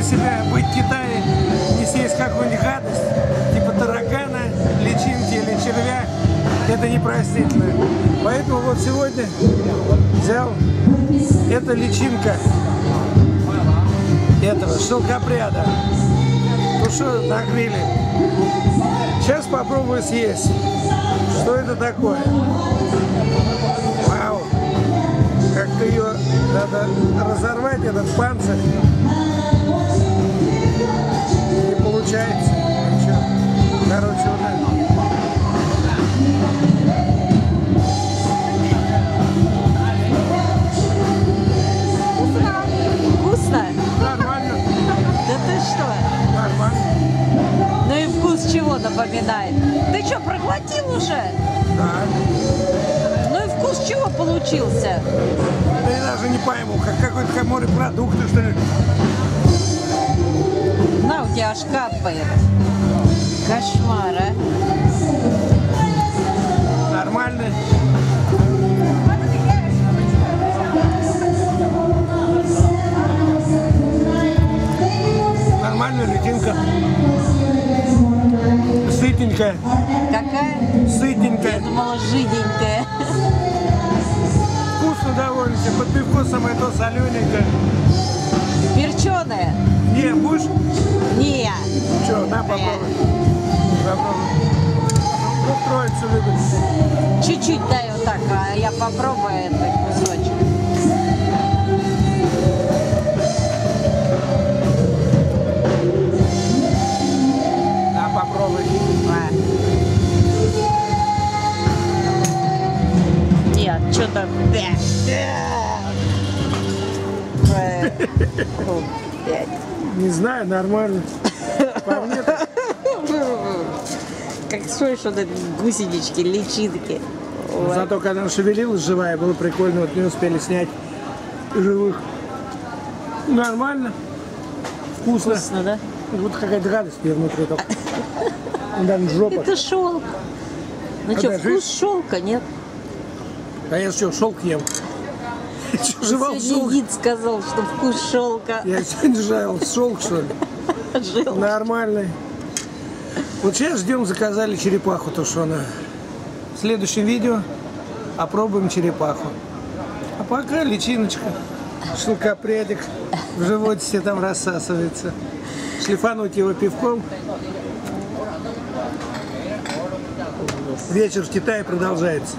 для себя быть в Китае не съесть какую-нибудь гадость, типа таракана, личинки или червя, это непростительно. Поэтому вот сегодня взял эта личинка этого шелкопряда. Ну что, нагрели? Сейчас попробую съесть. Что это такое? Вау! Как-то ее надо разорвать, этот панцирь. Получается. Короче, вот. Вкусно? Нормально, Да ты что? нормально. Ну и вкус чего напоминает? Ты что, проглотил уже? Да. Ну и вкус чего получился? Да я даже не пойму, как какой-то морепродукты, что ли. На, у тебя аж капает. Кошмар, а? Нормально. Нормальная летинка. Сытенькая, Какая? Я сытенькая. думала, жиденькая. Вкусно довольно. Под пивко самое то солененькое. Перченая? Не, будешь? Не. Че, на, попробуй. Попробуй. Ну, троицу любит. Чуть-чуть дай вот так, а я попробую этот кусочек. На, попробуй. А. Нет, что-то... Не знаю, нормально. По мне так Как слышишь, вот эти гусенички, личинки. Зато когда она шевелилась живая, было прикольно, вот не успели снять живых. Нормально. Вкусно. Вкусно, да? Вот какая-то гадость мне внутри только. Там жопа. Это шелк. Ну А что, вкус шелка, нет? А я что, шелк ем? Жевал Сегодня гид сказал, что вкус шелка. Я сегодня жевал шелк, что ли? Жил. Нормальный. Вот сейчас ждем, заказали черепаху тушеную. В следующем видео опробуем черепаху. А пока личиночка, шелкопрядик в животе там рассасывается. Шлифануть его пивком. Вечер в Китае продолжается.